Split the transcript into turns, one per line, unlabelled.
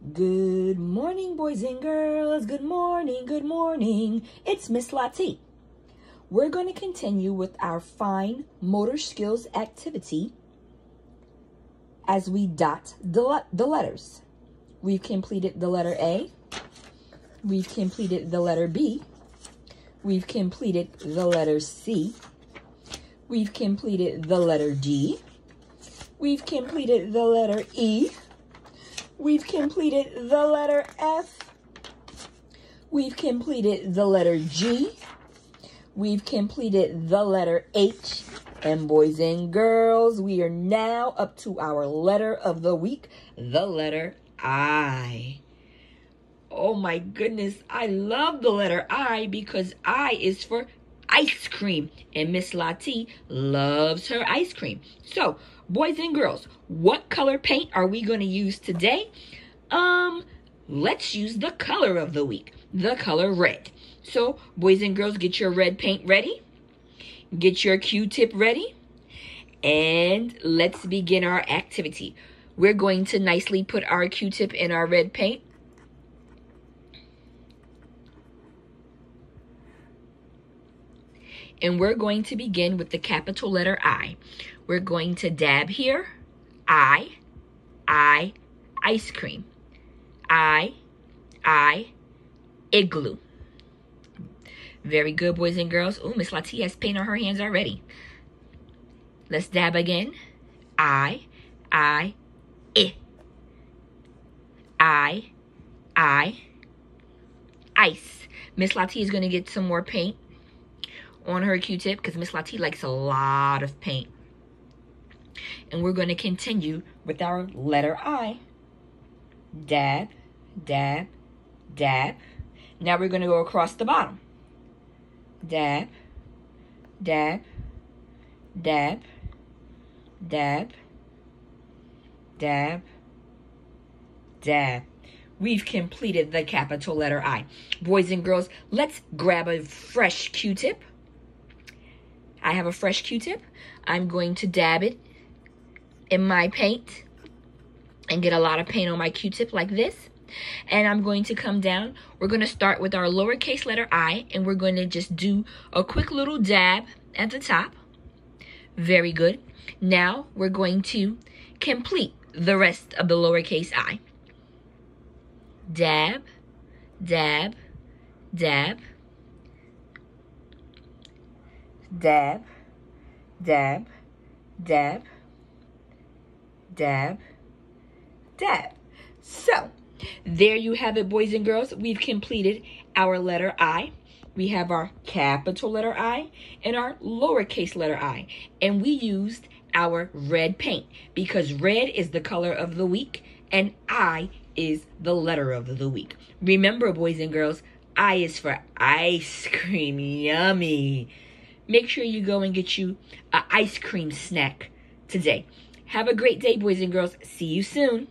Good morning, boys and girls. Good morning, good morning. It's Miss Lati. We're going to continue with our fine motor skills activity as we dot the, le the letters. We've completed the letter A. We've completed the letter B. We've completed the letter C. We've completed the letter D. We've completed the letter E. We've completed the letter F. We've completed the letter G. We've completed the letter H. And boys and girls, we are now up to our letter of the week, the letter I. Oh my goodness, I love the letter I because I is for ice cream. And Miss Lati loves her ice cream. So, boys and girls, what color paint are we going to use today? Um, let's use the color of the week, the color red. So, boys and girls, get your red paint ready. Get your Q-tip ready. And let's begin our activity. We're going to nicely put our Q-tip in our red paint. And we're going to begin with the capital letter I. We're going to dab here. I, I, ice cream. I, I, igloo. Very good, boys and girls. Oh, Miss Lati has paint on her hands already. Let's dab again. I, I, I. I, I, ice. Miss Lati is going to get some more paint on her Q-tip because Miss Lati likes a lot of paint. And we're going to continue with our letter I. Dab, dab, dab. Now we're going to go across the bottom. Dab, dab, dab, dab, dab, dab. We've completed the capital letter I. Boys and girls, let's grab a fresh Q-tip. I have a fresh Q-tip. I'm going to dab it in my paint and get a lot of paint on my Q-tip like this. And I'm going to come down. We're going to start with our lowercase letter I, and we're going to just do a quick little dab at the top. Very good. Now we're going to complete the rest of the lowercase i. Dab, dab, dab, dab, dab, dab, dab, dab. So, there you have it, boys and girls. We've completed our letter I. We have our capital letter I and our lowercase letter I. And we used our red paint because red is the color of the week and I is the letter of the week. Remember, boys and girls, I is for ice cream. Yummy. Make sure you go and get you an ice cream snack today. Have a great day, boys and girls. See you soon.